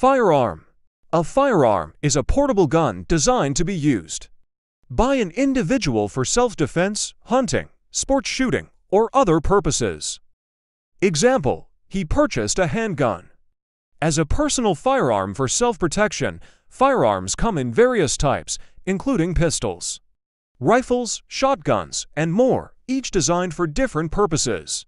Firearm. A firearm is a portable gun designed to be used by an individual for self-defense, hunting, sports shooting, or other purposes. Example, he purchased a handgun. As a personal firearm for self-protection, firearms come in various types, including pistols, rifles, shotguns, and more, each designed for different purposes.